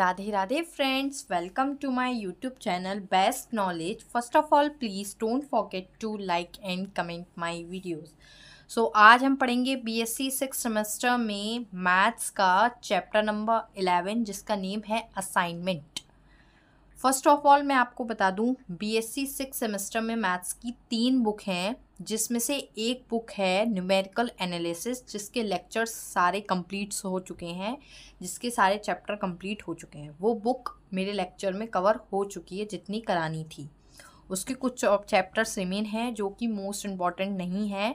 Radhe Radhe friends welcome to my YouTube channel best knowledge first of all please don't forget to like and comment my videos so आज हम पढ़ेंगे BSc six semester में maths का chapter number eleven जिसका name है assignment first of all मैं आपको बता दूँ बीएससी सिक्स सेमेस्टर में मैथ्स की तीन बुक हैं. जिसमें से एक बुक है न्यूमेरिकल एनालिसिस जिसके लेक्चर्स सारे कंप्लीट्स हो चुके हैं, जिसके सारे चैप्टर कंप्लीट हो चुके हैं। वो बुक मेरे लेक्चर में कवर हो चुकी है, जितनी करानी थी। उसके कुछ चैप्टर्स रिमेन हैं, जो कि मोस्ट इंपॉर्टेंट नहीं है।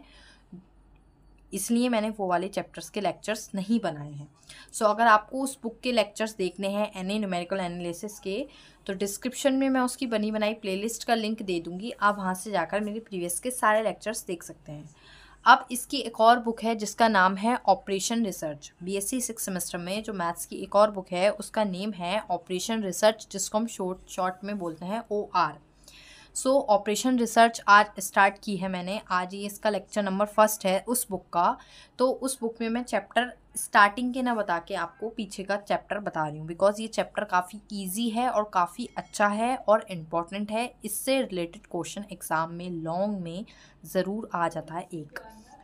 इसलिए मैंने वो वाले चैप्टर्स के लेक्चर्स नहीं बनाए हैं। सो so, अगर आपको उस बुक के लेक्चर्स देखने हैं एन न्यूमेरिकल एनालिसिस के तो डिस्क्रिप्शन में मैं उसकी बनी बनाई प्लेलिस्ट का लिंक दे दूँगी। आप वहाँ से जाकर मेरे प्रीवियस के सारे लेक्चर्स देख सकते हैं। अब इसकी एक और बुक है जिसका नाम है operation research B BSc six semester में जो मैथ्स की एक और बुक है उसका नेम है ऑपरेशन रिसर्च जिसको हम शॉर्ट शॉर्ट में बोलते हैं O R so operation research आज स्टार्ट की है मैंने। आज ये इसका लेक्चर नंबर फ़र्स्ट है उस बुक का। तो उस बुक में मैं चैप्टर स्टार्टिंग के ना बता के आपको पीछे का चैप्टर बता रही हूँ। बिकॉज़ ये चैप्टर काफ़ी ईजी है और काफ़ी अच्छा है और इंपॉर्टेंट है। इससे रिलेटेड क्वेश्चन एग्ज़ाम में लॉन्ग में ज़रूर आ जाता है एक।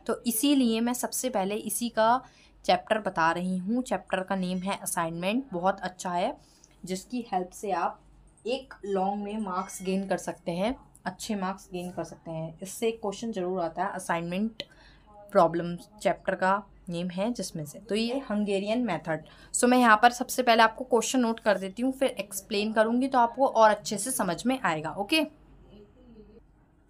तो इसीलिए मैं सबसे पहले इसी का चैप्टर बता रही हूँ। चैप्टर का नेम है असाइनमेंट बहुत अच्छा है। जिसकी हेल्प से आप एक लॉन्ग में मार्क्स गेन कर सकते हैं, अच्छे मार्क्स गेन कर सकते हैं। इससे एक क्वेश्चन ज़रूर आता है असाइनमेंट प्रॉब्लम चैप्टर का नेम है जिसमें से। तो ये हंगेरियन मेथड सो मैं यहाँ पर सबसे पहले आपको क्वेश्चन नोट कर देती हूँ, फिर एक्सप्लेन करूँगी तो आपको और अच्छे से समझ में आएगा ओके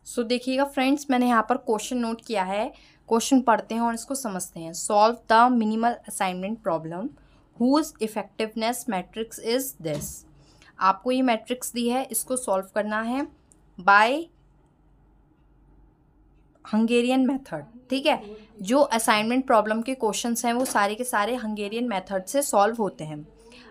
सो देखिएगा फ्रेंड्स मैंने यहाँ पर क्वेश्चन नोट किया है। क्वेश्चन पढ़ते हैं और इसको समझते हैं। Solve the minimal assignment problem whose effectiveness matrix is this आपको ये मैट्रिक्स दी है, इसको सॉल्व करना है बाय हंगेरियन मेथड ठीक है? जो असाइनमेंट प्रॉब्लम के क्वेश्चंस हैं, वो सारे के सारे हंगेरियन मेथड से सॉल्व होते हैं।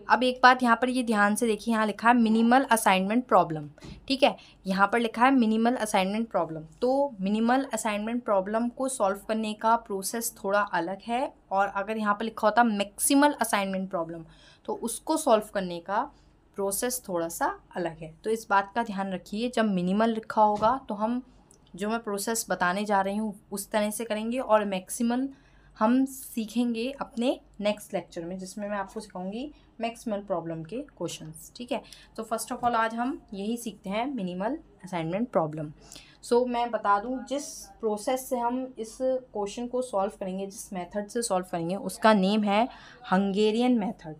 अब एक बात यहाँ पर ये ध्यान से देखिए, यहाँ लिखा है मिनिमल असाइनमेंट प्रॉब्लम ठीक है? यहाँ पर लिखा है मिनिमल असाइनमेंट प्रॉब्लम तो मिनिमल असाइनमेंट प्रॉब्लम को सॉल्व करने का प्रोसेस थोड़ा अलग है, और अगर यहाँ पर लिखा होता मैक्सिमल असाइनमेंट प्रॉब्लम तो उसको सॉल्व करने का प्रोसेस थोड़ा सा अलग है। तो इस बात का ध्यान रखिए, जब मिनिमल लिखा होगा तो हम जो मैं प्रोसेस बताने जा रही हूँ, उस तरह से करेंगे और मैक्सिमल हम सीखेंगे अपने नेक्स्ट लेक्चर में, जिसमें मैं आपको सिखाऊँगी मैक्सिमल प्रॉब्लम के क्वेश्चंस ठीक है? तो फ़र्स्ट ऑफ़ ऑल आज हम यही सीखते हैं मिनिमल असाइनमेंट प्रॉब्लम सो मैं बता दूँ, जिस प्रोसेस से हम इस क्वेश्चन को सॉल्व करेंगे, जिस मेथड से सॉल्व करेंगे, उसका नेम है हंगेरियन मेथड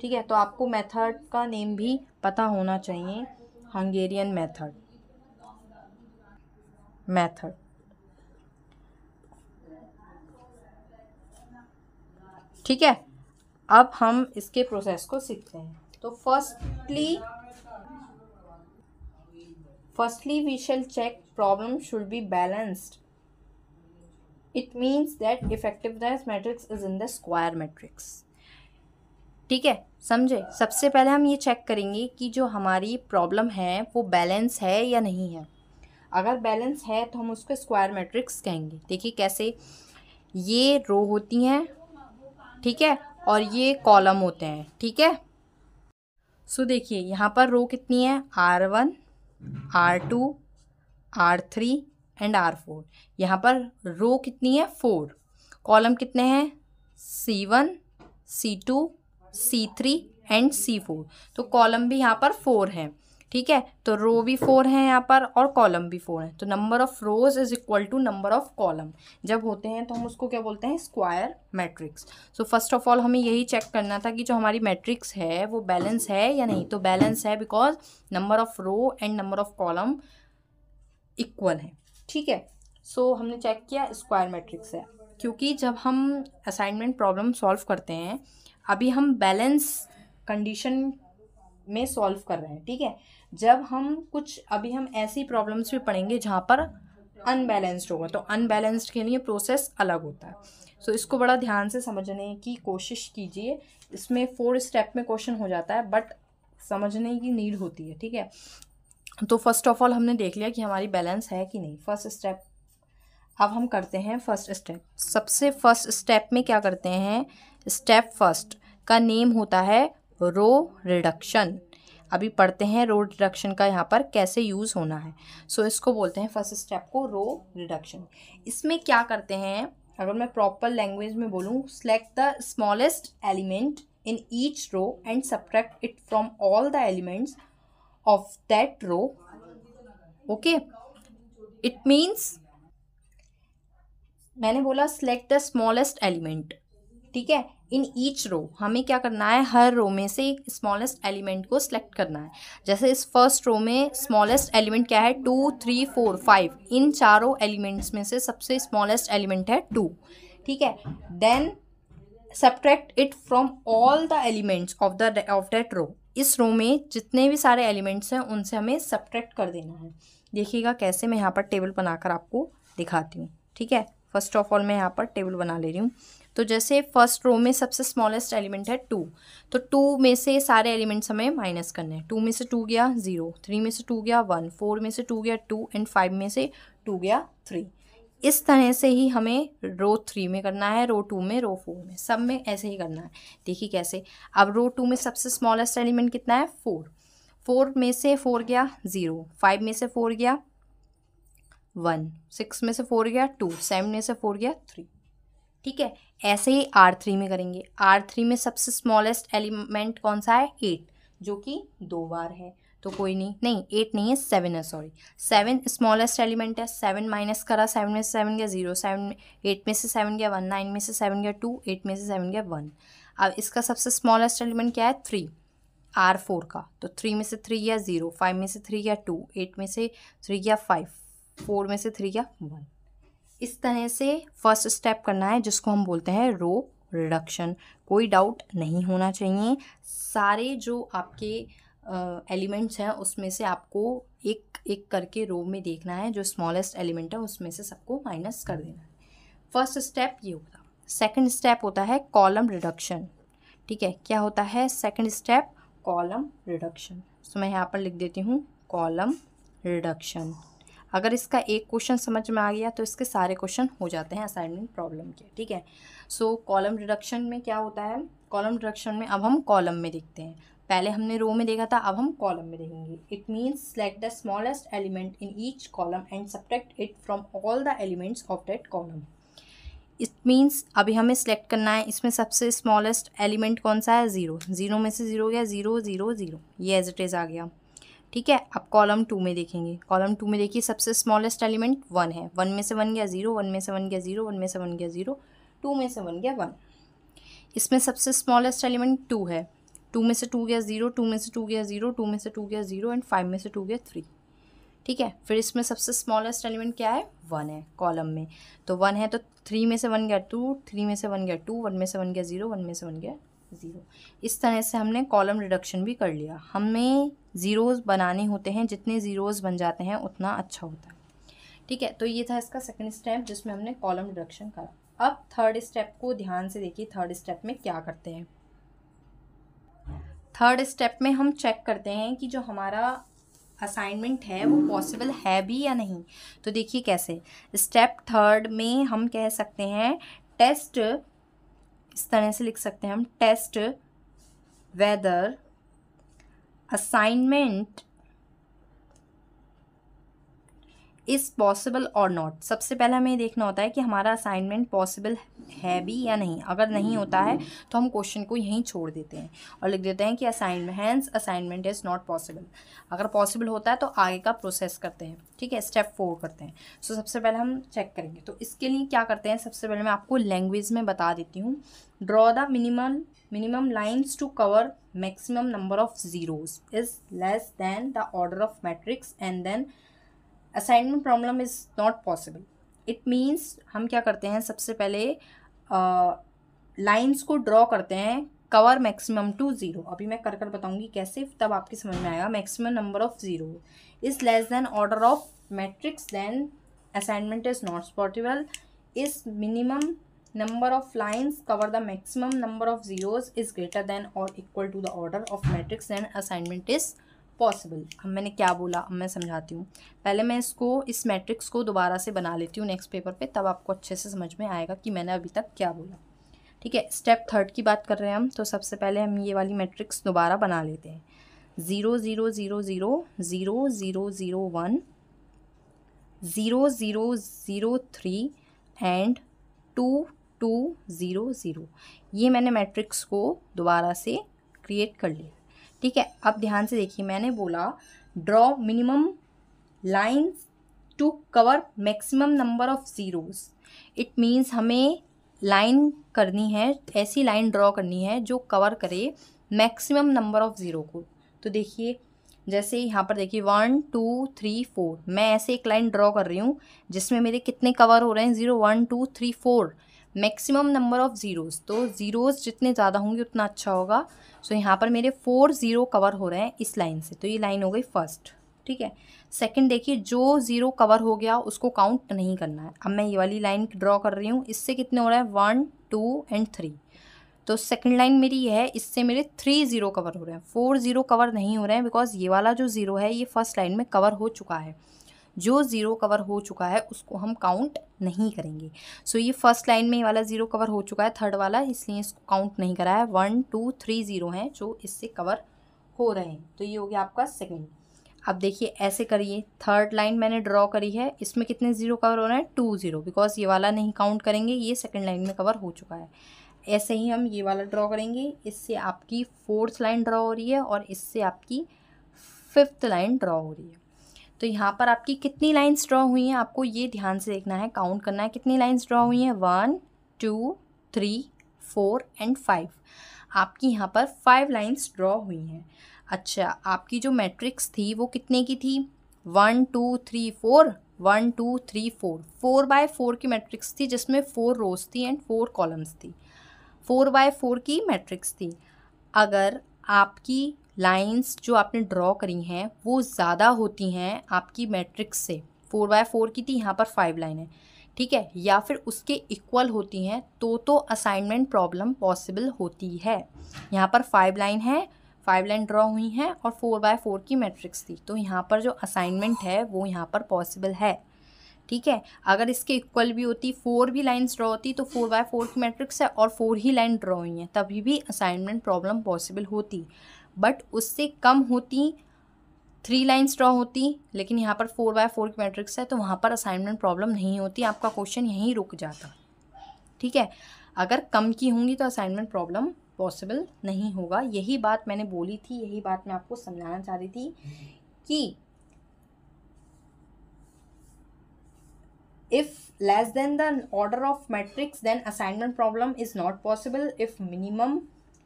ठीक है तो आपको मेथड का नेम भी पता होना चाहिए हंगेरियन मेथड मेथड ठीक है, अब हम इसके प्रोसेस को सीखते हैं. तो firstly firstly we shall check problem should be balanced it means that effectiveness matrix is in the square matrix ठीक है? समझे? सबसे पहले हम ये चेक करेंगे कि जो हमारी प्रॉब्लम है, वो बैलेंस है या नहीं है। अगर बैलेंस है तो हम उसको स्क्वायर मैट्रिक्स कहेंगे। देखिए कैसे ये रो होती हैं, ठीक है? और ये कॉलम होते हैं, ठीक है? सो देखिए, यहाँ पर रो कितनी है? R one R two R three and R four यहाँ पर रो कितनी है? फोर कॉलम कितने हैं? C one C two C three and C four तो कॉलम भी यहाँ पर फोर है ठीक है? तो रो भी फोर है यहाँ पर और कॉलम भी फोर है। तो number of rows is equal to number of column जब होते हैं तो हम उसको क्या बोलते हैं? Square matrix so first of all हमें यही चेक करना था कि जो हमारी मैट्रिक्स है वो बैलेंस है या नहीं? तो बैलेंस है because number of row and number of column equal है ठीक है? सो so, हमने चेक किया स्क्वायर मैट्रिक्स है। क्योंकि जब हम असाइनमेंट प्रॉब्लम सॉल्व करते हैं अभी हम बैलेंस कंडीशन में सॉल्व कर रहे हैं ठीक है? जब हम कुछ अभी हम ऐसी प्रॉब्लम्स भी पढ़ेंगे जहाँ पर अनबैलेंस्ड होगा तो अनबैलेंस्ड के लिए प्रोसेस अलग होता है। सो so, इसको बड़ा ध्यान से समझने की कोशिश कीजिए। इसमें फोर स्टेप में क्वेश्चन हो जाता है बट समझने की नीड होती है ठीक है? तो फ़र्स्ट ऑफ़ ऑल हमने देख लिया कि हमारी बैलेंस है कि नहीं। फ़र्स्ट स्टेप अब हम करते हैं फ़र्स्ट स्टेप सबसे फ़र्स्ट स्टेप में क्या करते हैं? स्टेप फ़र्स्ट का नेम होता है रो रिडक्शन। अभी पढ़ते हैं रो रिडक्शन का यहाँ पर कैसे यूज़ होना है। सो so, इसको बोलते हैं फ़र्स्ट स्टेप को रो रिडक्शन। इसमें क्या करते हैं? अगर मैं प्रॉपर लैंग्वेज में बोलूँ select the smallest element in each row and subtract it from all the elements of that row okay it means मैंने बोला सेलेक्ट द स्मॉलेस्ट एलिमेंट ठीक है? इन ईच रो हमें क्या करना है? हर रो में से एक स्मॉलेस्ट एलिमेंट को सिलेक्ट करना है। जैसे इस फ़र्स्ट रो में स्मॉलेस्ट एलिमेंट क्या है? टू थ्री फोर फाइव इन चारों एलिमेंट्स में से सबसे स्मॉलेस्ट एलिमेंट है टू ठीक है? Then subtract it from all the elements of the of that row इस रो में जितने भी सारे एलिमेंट्स हैं, उनसे हमें सब्ट्रैक्ट कर देना है। देखिएगा कैसे मैं यहाँ पर टेबल बनाकर आपको दिखाती हूँ। ठीक है? फ़र्स्ट ऑफ़ ऑल मैं यहाँ पर टेबल बना ले रही हूँ। तो जैसे फ़र्स्ट रो में सबसे स्मॉलेस्ट एलिमेंट है टू तो टू में से सारे एलिमेंट्स हमें माइनस करने हैं. टू में से टू गया ज़ीरो थ्री में से टू गया वन फोर में से टू गया टू एंड फाइव में से टू गया थ्री इस तरह से ही हमें रो थ्री में करना है रो टू में रो फोर में. सब में ऐसे ही करना है. देखिए कैसे. अब रो टू में सबसे स्मॉलेस्ट एलिमेंट कितना है? फोर फोर में से फोर गया ज़ीरो फाइव में से फोर गया वन सिक्स में से फोर गया टू सेवन में से फोर गया थ्री ठीक है? ऐसे ही आर थ्री में करेंगे। आर थ्री में सबसे स्मॉलेस्ट एलिमेंट कौन सा है? एट जो कि दो बार है। तो कोई नहीं नहीं एट नहीं है सेवन है सॉरी सेवन स्मॉलेस्ट एलिमेंट है। सेवन माइनस करा सेवन में से सेवन गया ज़ीरो सेवन एट में से सेवन गया वन नाइन में से सेवन गया टू एट में से सेवन गया वन अब इसका सबसे स्मॉलेस्ट एलिमेंट क्या है? थ्री आर फोर का। तो थ्री में से थ्री गया ज़ीरो फाइव में से थ्री गया टू एट में से थ्री गया फाइव फोर में से थ्री गया वन इस तरह से फ़र्स्ट स्टेप करना है, जिसको हम बोलते हैं रो रिडक्शन कोई डाउट नहीं होना चाहिए। सारे जो आपके एलिमेंट्स हैं, उसमें से आपको एक एक करके रो में देखना है। जो स्मॉलेस्ट एलिमेंट है, उसमें से सबको माइनस कर देना है। फ़र्स्ट स्टेप ये होता। सेकंड स्टेप होता है कॉलम रिडक्शन ठीक है? क्या होता है? सेकंड स्टेप कॉलम रिडक्शन तो मैं यहाँ पर लिख देती हूँ कॉलम रिडक्शन अगर इसका एक क्वेश्चन समझ में आ गया तो इसके सारे क्वेश्चन हो जाते हैं असाइनमेंट प्रॉब्लम के, ठीक है? सो कॉलम रिडक्शन में क्या होता है? कॉलम रिडक्शन में अब हम कॉलम में देखते हैं। पहले हमने रो में देखा था, अब हम कॉलम में देखेंगे। It means select the smallest element in each column and subtract it from all the elements of that column it means अभी हमें सेलेक्ट करना है, इसमें सबसे स्मॉलेस्ट एलिमेंट कौन सा है? ज़ीरो ज़ीरो में से ज़ीरो गया ज़ीरो ज़ीरो ज़ीरो ये एज इट इज़ आ गया। ठीक है आप कॉलम टू में देखेंगे कॉलम टू में देखिए सबसे स्मॉलेस्ट एलिमेंट वन है वन में से वन गया ज़ीरो वन में से वन गया ज़ीरो वन में से वन गया ज़ीरो टू में से वन गया वन इसमें सबसे स्मॉलेस्ट एलिमेंट टू है टू में से टू गया ज़ीरो टू में से टू गया ज़ीरो टू में से टू गया ज़ीरो एंड फाइव में से टू गया थ्री ठीक है फिर इसमें सबसे स्मॉलेस्ट एलिमेंट क्या है वन है कॉलम में तो वन है तो थ्री में से वन गया टू थ्री में से वन गया टू वन में से वन गया ज़ीरो वन में से वन गया ज़ीरो इस तरह से हमने कॉलम रिडक्शन भी कर लिया। हमें ज़ीरोज़ बनाने होते हैं, जितने ज़ीरोज़ बन जाते हैं, उतना अच्छा होता है। ठीक है तो ये था इसका सेकेंड स्टेप जिसमें हमने कॉलम रिडक्शन करा। अब थर्ड स्टेप को ध्यान से देखिए थर्ड स्टेप में क्या करते हैं। थर्ड स्टेप में हम चेक करते हैं कि जो हमारा असाइनमेंट है, वो पॉसिबल है भी या नहीं। तो देखिए कैसे। स्टेप थर्ड में हम कह सकते हैं टेस्ट इस तरह से लिख सकते हैं हम test whether assignment is possible और नॉट सबसे पहले हमें देखना होता है कि हमारा असाइनमेंट पॉसिबल है भी या नहीं। अगर नहीं होता है तो हम क्वेश्चन को यहीं छोड़ देते हैं और लिख देते हैं कि assignment hence assignment is not possible अगर पॉसिबल होता है तो आगे का प्रोसेस करते हैं। ठीक है? स्टेप फोर करते हैं। सो so, सबसे पहले हम चेक करेंगे। तो इसके लिए क्या करते हैं? सबसे पहले मैं आपको लैंग्वेज में बता देती हूँ। Draw the minimum minimum lines to cover maximum number of zeros is less than the order of matrix and then assignment problem is not possible it means हम क्या करते हैं? सबसे पहले लाइन्स uh, को ड्रॉ करते हैं कवर मैक्सिमम टू ज़ीरो अभी मैं कर कर बताऊँगी कैसे तब आपकी समझ में आएगा maximum number of zero is less than order of matrix then assignment is not possible इस minimum number of lines cover the maximum number of zeros is greater than or equal to the order of matrix then assignment is possible अब मैंने क्या बोला? अब मैं समझाती हूँ। पहले मैं इसको, इस मैट्रिक्स को दोबारा से बना लेती हूँ नेक्स्ट पेपर पे, तब आपको अच्छे से समझ में आएगा कि मैंने अभी तक क्या बोला। ठीक है? स्टेप थर्ड की बात कर रहे हैं हम तो सबसे पहले हम ये वाली मैट्रिक्स दोबारा बना लेते हैं। Zero zero zero zero zero zero zero one zero zero zero three and two two zero zero ये मैंने मैट्रिक्स को दोबारा से क्रिएट कर लिया। ठीक है, अब ध्यान से देखिए, मैंने बोला draw minimum lines to cover maximum number of zeros it means हमें लाइन करनी है, ऐसी लाइन ड्रॉ करनी है जो कवर करे मैक्सिमम नंबर ऑफ़ ज़ीरो को। तो देखिए, जैसे यहाँ पर देखिए वन टू थ्री फोर मैं ऐसे एक लाइन ड्रॉ कर रही हूँ जिसमें मेरे कितने कवर हो रहे हैं? Zero one two three four maximum number of zeros तो ज़ीरोज़ जितने ज़्यादा होंगे उतना अच्छा होगा। सो so, यहाँ पर मेरे फोर ज़ीरो कवर हो रहे हैं इस लाइन से। तो ये लाइन हो गई फ़र्स्ट। ठीक है? सेकंड देखिए जो ज़ीरो कवर हो गया उसको काउंट नहीं करना है। अब मैं ये वाली लाइन ड्रॉ कर रही हूँ। इससे कितने हो रहा है? वन टू एंड थ्री तो सेकंड लाइन मेरी ये है इससे मेरे थ्री ज़ीरो कवर हो रहे हैं। फोर ज़ीरो कवर नहीं हो रहे हैं बिकॉज़ ये वाला जो ज़ीरो है ये फ़र्स्ट लाइन में कवर हो चुका है। जो ज़ीरो कवर हो चुका है उसको हम काउंट नहीं करेंगे। सो so, ये फ़र्स्ट लाइन में ये वाला ज़ीरो कवर हो चुका है थर्ड वाला इसलिए इसको काउंट नहीं करा है। वन टू थ्री ज़ीरो हैं जो इससे कवर हो रहे हैं। तो ये हो गया आपका सेकेंड अब देखिए ऐसे करिए। थर्ड लाइन मैंने ड्रॉ करी है इसमें कितने ज़ीरो कवर हो रहे हैं? टू ज़ीरो बिकॉज़ ये वाला नहीं काउंट करेंगे ये सेकेंड लाइन में कवर हो चुका है। ऐसे ही हम ये वाला ड्रॉ करेंगे इससे आपकी फोर्थ लाइन ड्रॉ हो रही है और इससे आपकी फिफ्थ लाइन ड्रॉ हो रही है। तो यहाँ पर आपकी कितनी लाइन्स ड्रॉ हुई हैं? आपको ये ध्यान से देखना है काउंट करना है कितनी लाइन्स ड्रॉ हुई हैं? One two three four and five आपकी यहाँ पर फाइव लाइन्स ड्रॉ हुई हैं। अच्छा आपकी जो मैट्रिक्स थी वो कितने की थी? One two three four one two three four four by four की मैट्रिक्स थी जिसमें फोर रोज थी एंड फोर कॉलम्स थी। फोर बाय फोर की मैट्रिक्स थी। अगर आपकी लाइंस जो आपने ड्रॉ करी हैं, वो ज़्यादा होती हैं आपकी मैट्रिक्स से। फोर बाय फोर की थी, यहाँ पर फाइव लाइन है। ठीक है? या फिर उसके इक्वल होती हैं तो तो असाइनमेंट प्रॉब्लम पॉसिबल होती है। यहाँ पर फाइव लाइन है, फाइव लाइन ड्रॉ हुई हैं और फोर बाय फोर की मैट्रिक्स थी। तो यहाँ पर जो असाइनमेंट है, वो यहाँ पर पॉसिबल है। ठीक है? अगर इसके इक्वल भी होती, फोर भी लाइन्स ड्रॉ होती तो फोर बाय फोर की मैट्रिक्स है और फोर ही लाइन ड्रॉ हुई हैं, तभी भी असाइनमेंट प्रॉब्लम पॉसिबल होती। बट उससे कम होती थ्री लाइन्स ड्रॉ होती, लेकिन यहाँ पर फोर बाय फोर की मैट्रिक्स है तो वहाँ पर असाइनमेंट प्रॉब्लम नहीं होती, आपका क्वेश्चन यहीं रुक जाता। ठीक है? अगर कम की होंगी तो असाइनमेंट प्रॉब्लम पॉसिबल नहीं होगा। यही बात मैंने बोली थी, यही बात मैं आपको समझाना चाह रही थी कि if less than the order of matrix, then assignment problem is not possible if minimum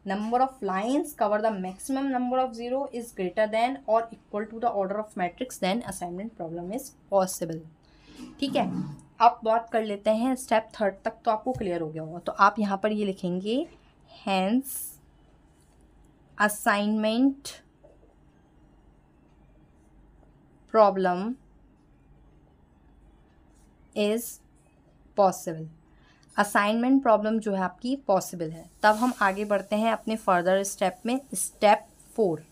number of lines cover the maximum number of zero is greater than or equal to the order of matrix then assignment problem is possible ठीक है अब बात कर लेते हैं step third तक तो आपको क्लियर हो गया होगा तो आप यहाँ पर ये लिखेंगे hence assignment problem is possible assignment problem जो है आपकी पॉसिबल है। तब हम आगे बढ़ते हैं अपने फर्दर स्टेप में स्टेप फोर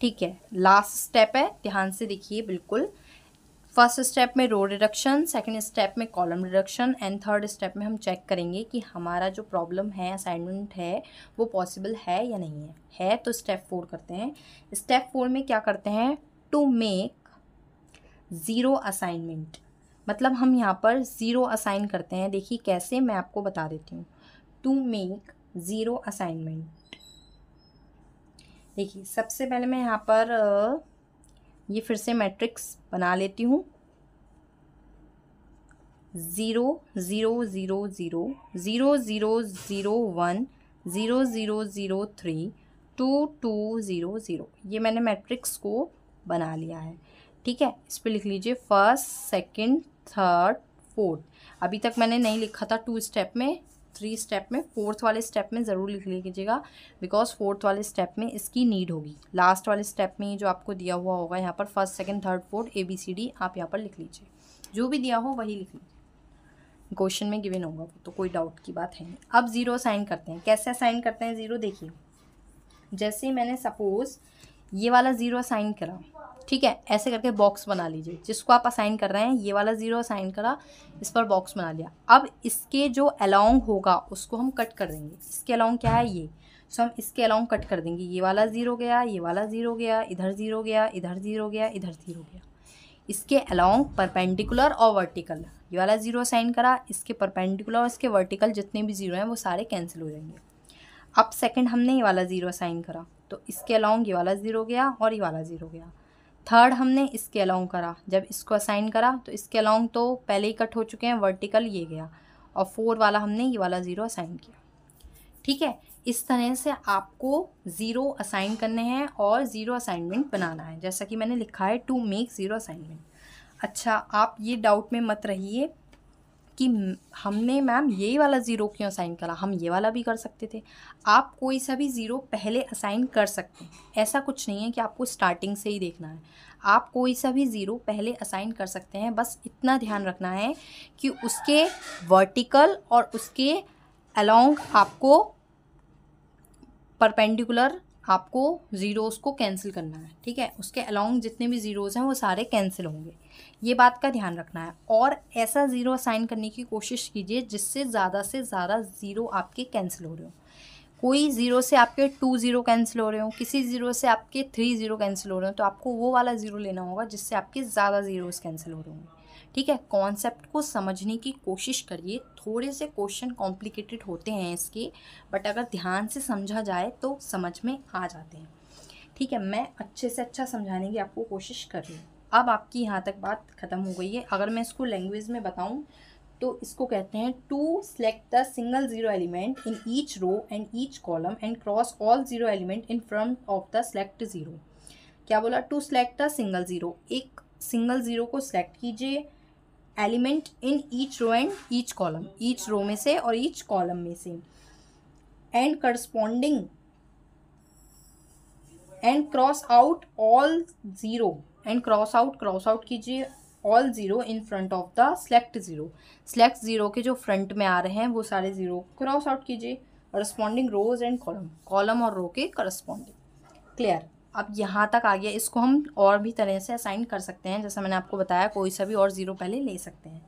ठीक है लास्ट स्टेप है, ध्यान से देखिए बिल्कुल। फ़र्स्ट स्टेप में रो रिडक्शन सेकेंड स्टेप में column reduction and third step में हम चेक करेंगे कि हमारा जो प्रॉब्लम है असाइनमेंट है, वो पॉसिबल है या नहीं है। है तो स्टेप फोर करते हैं। स्टेप फोर में क्या करते हैं? टू मेक ज़ीरो असाइनमेंट मतलब हम यहाँ पर ज़ीरो असाइन करते हैं। देखिए कैसे मैं आपको बता देती हूँ। टू मेक ज़ीरो असाइनमेंट देखिए, सबसे पहले मैं यहाँ पर ये फिर से मैट्रिक्स बना लेती हूँ। Zero zero zero zero zero zero zero one zero zero zero three two two zero zero ये मैंने मैट्रिक्स को बना लिया है। ठीक है? इस पर लिख लीजिए फ़र्स्ट सेकंड थर्ड, फोर्थ। अभी तक मैंने नहीं लिखा था टू स्टेप में थ्री स्टेप में फोर्थ वाले स्टेप में ज़रूर लिख लीजिएगा बिकॉज़ फोर्थ वाले स्टेप में इसकी नीड होगी। लास्ट वाले स्टेप में जो आपको दिया हुआ होगा, यहाँ पर first second third fourth A B C D आप यहाँ पर लिख लीजिए। जो भी दिया हो वही लिख लीजिए। क्वेश्चन में गिवन होगा तो कोई डाउट की बात है नहीं। अब ज़ीरो साइन करते हैं। कैसे साइन करते हैं ज़ीरो देखिए, जैसे मैंने सपोज़ ये वाला ज़ीरो साइन करा ठीक है, ऐसे करके बॉक्स बना लीजिए। जिसको आप असाइन कर रहे हैं, ये वाला ज़ीरो असाइन करा, इस पर बॉक्स बना लिया। अब इसके जो अलोंग होगा, उसको हम कट कर देंगे। इसके अलोंग क्या है? ये। सो हम इसके अलोंग कट कर देंगे। ये वाला ज़ीरो गया, ये वाला ज़ीरो गया, इधर ज़ीरो गया, इधर ज़ीरो गया, इधर ज़ीरो गया। इसके अलोंग परपेंडिकुलर और वर्टिकल ये वाला ज़ीरो असाइन करा, इसके परपेंडिकुलर और इसके वर्टिकल जितने भी ज़ीरो हैं, वो सारे कैंसिल हो जाएँगे। अब सेकंड हमने ये वाला ज़ीरो असाइन करा। तो इसके अलोंग ये वाला ज़ीरो गया और ये वाला ज़ीरो गया। थर्ड हमने इसके अलोंग करा। जब इसको असाइन करा तो इसके अलोंग तो पहले ही कट हो चुके हैं वर्टिकल ये गया। और फोर वाला हमने ये वाला ज़ीरो असाइन किया। ठीक है? इस तरह से आपको ज़ीरो असाइन करने हैं और ज़ीरो असाइनमेंट बनाना है। जैसा कि मैंने लिखा है टू मेक ज़ीरो असाइनमेंट अच्छा आप ये डाउट में मत रहिए। कि हमने मैम ये वाला ज़ीरो क्यों असाइन करा? हम ये वाला भी कर सकते थे। आप कोई सा भी ज़ीरो पहले असाइन कर सकते हैं। ऐसा कुछ नहीं है कि आपको स्टार्टिंग से ही देखना है। आप कोई सा भी ज़ीरो पहले असाइन कर सकते हैं। बस इतना ध्यान रखना है कि उसके वर्टिकल और उसके अलोंग आपको परपेंडिकुलर आपको ज़ीरोज़ को कैंसिल करना है, ठीक है? उसके अलोंग जितने भी ज़ीरोज़ हैं, वो सारे कैंसिल होंगे। ये बात का ध्यान रखना है। और ऐसा ज़ीरो असाइन करने की कोशिश कीजिए जिससे ज़्यादा से ज़्यादा ज़ीरो आपके कैंसिल हो रहे हो। कोई ज़ीरो से आपके टू ज़ीरो कैंसिल हो रहे हो, किसी ज़ीरो से आपके थ्री ज़ीरो कैंसिल हो रहे हो तो आपको वो वाला ज़ीरो लेना होगा जिससे आपके ज़्यादा ज़ीरोज़ कैंसिल हो रहे होंगे। ठीक है कॉन्सेप्ट को समझने की कोशिश करिए। थोड़े से क्वेश्चन कॉम्प्लिकेटेड होते हैं इसके बट अगर ध्यान से समझा जाए तो समझ में आ जाते हैं। ठीक है, मैं अच्छे से अच्छा समझाने की आपको कोशिश कर रही हूँ। अब आपकी यहाँ तक बात ख़त्म हो गई है। अगर मैं इसको लैंग्वेज में बताऊँ तो इसको कहते हैं to select the single zero element in each row and each column and cross all zero element in front of the select zero क्या बोला? To select the single zero एक सिंगल ज़ीरो को सिलेक्ट कीजिए। Element in each row and each column, each row में से और each column में से। And corresponding and cross out all zero and cross out cross out कीजिए all zero in front of the select zero select zero के जो front में आ रहे हैं, वो सारे ज़ीरो क्रॉस आउट कीजिए। Corresponding rows and column column और रो के करस्पॉन्डिंग क्लियर अब यहाँ तक आ गया। इसको हम और भी तरह से असाइन कर सकते हैं। जैसा मैंने आपको बताया, कोई सा भी और ज़ीरो पहले ले सकते हैं।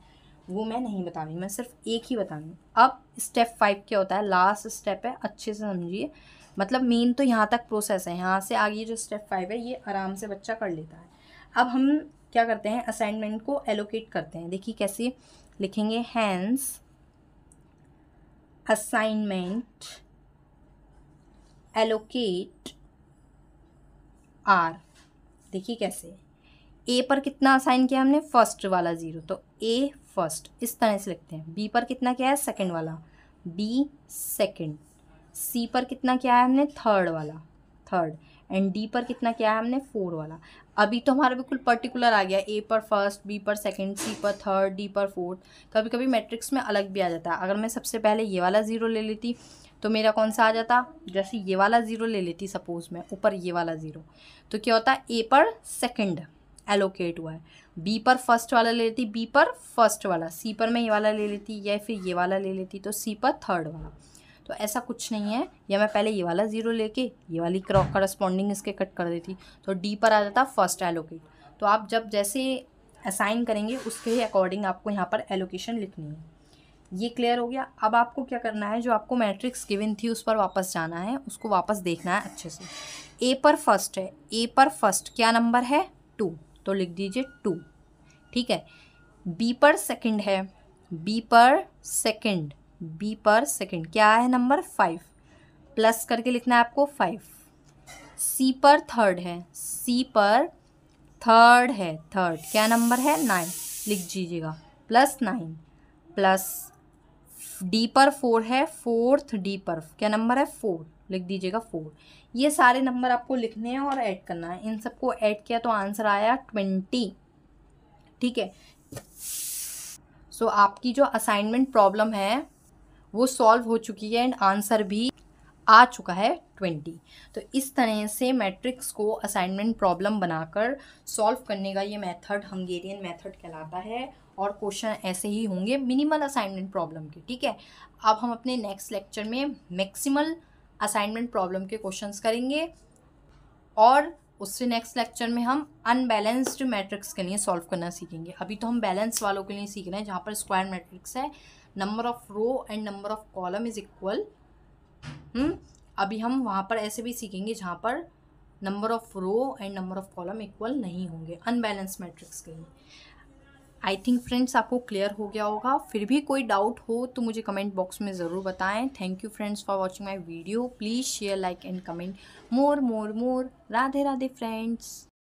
वो मैं नहीं बता रही मैं सिर्फ़ एक ही बता रही अब स्टेप फाइव क्या होता है? लास्ट स्टेप है, अच्छे से समझिए। मतलब मेन तो यहाँ तक प्रोसेस है। यहाँ से आगे जो स्टेप फाइव है, ये आराम से बच्चा कर लेता है। अब हम क्या करते हैं? असाइनमेंट को एलोकेट करते हैं। देखिए कैसे लिखेंगे। हैंस असाइनमेंट एलोकेट आर देखिए कैसे? ए पर कितना असाइन किया हमने? फ़र्स्ट वाला ज़ीरो तो ए फ़र्स्ट इस तरह से लिखते हैं। बी पर कितना क्या है? सेकंड वाला। बी सेकंड सी पर कितना क्या है हमने? थर्ड वाला। थर्ड एंड डी पर कितना क्या है हमने? फोर वाला। अभी तो हमारा बिल्कुल पर्टिकुलर आ गया। ए पर फ़र्स्ट बी पर सेकंड सी पर थर्ड डी पर फोर्थ कभी कभी मैट्रिक्स में अलग भी आ जाता है। अगर मैं सबसे पहले ये वाला ज़ीरो ले लेती तो मेरा कौन सा आ जाता? जैसे ये वाला ज़ीरो ले लेती सपोज़ मैं, ऊपर ये वाला ज़ीरो तो क्या होता? है ए पर सेकंड एलोकेट हुआ है। बी पर फ़र्स्ट वाला ले लेती बी पर फ़र्स्ट वाला। सी पर मैं ये वाला ले लेती या फिर ये वाला ले लेती तो सी पर थर्ड वाला। तो ऐसा कुछ नहीं है। या मैं पहले ये वाला ज़ीरो लेके, ये वाली करस्पॉन्डिंग इसके कट कर देती। तो डी पर आ जाता फ़र्स्ट एलोकेट तो आप जब जैसे असाइन करेंगे, उसके अकॉर्डिंग आपको यहाँ पर एलोकेशन लिखनी है। ये क्लियर हो गया। अब आपको क्या करना है, जो आपको मैट्रिक्स गिवन थी, उस पर वापस जाना है, उसको वापस देखना है अच्छे से। ए पर फ़र्स्ट है। ए पर फ़र्स्ट क्या नंबर है? टू तो लिख दीजिए टू ठीक है? बी पर सेकंड है। बी पर सेकंड बी पर सेकंड क्या है नंबर फाइव प्लस करके लिखना है आपको फाइव सी पर थर्ड है। सी पर थर्ड है। थर्ड क्या नंबर है? नाइन लिख दीजिएगा। प्लस नाइन प्लस डी पर फोर है फोर्थ डी पर क्या नंबर है? फोर लिख दीजिएगा फोर। ये सारे नंबर आपको लिखने हैं और ऐड करना है। इन सबको ऐड किया तो आंसर आया ट्वेंटी ठीक है? सो so, आपकी जो असाइनमेंट प्रॉब्लम है वो सॉल्व हो चुकी है एंड आंसर भी आ चुका है ट्वेंटी। तो इस तरह से मैट्रिक्स को असाइनमेंट प्रॉब्लम बनाकर सॉल्व करने का ये मेथड हंगेरियन मेथड कहलाता है और क्वेश्चन ऐसे ही होंगे मिनिमल असाइनमेंट प्रॉब्लम के, ठीक है? अब हम अपने नेक्स्ट लेक्चर में मैक्सिमल असाइनमेंट प्रॉब्लम के क्वेश्चंस करेंगे और उससे नेक्स्ट लेक्चर में हम अनबैलेंस्ड मैट्रिक्स के लिए सॉल्व करना सीखेंगे। अभी तो हम बैलेंस वालों के लिए सीख रहे हैं, जहाँ पर स्क्वायर मैट्रिक्स है। Number of row and number of column is equal अभी हम वहाँ पर ऐसे भी सीखेंगे जहाँ पर number of row and number of column equal नहीं होंगे अनबैलेंस मैट्रिक्स के लिए। आई थिंक फ्रेंड्स आपको क्लियर हो गया होगा। फिर भी कोई डाउट हो तो मुझे कमेंट बॉक्स में ज़रूर बताएँ। Thank you friends for watching my video please share like and comment more more more Radhe Radhe friends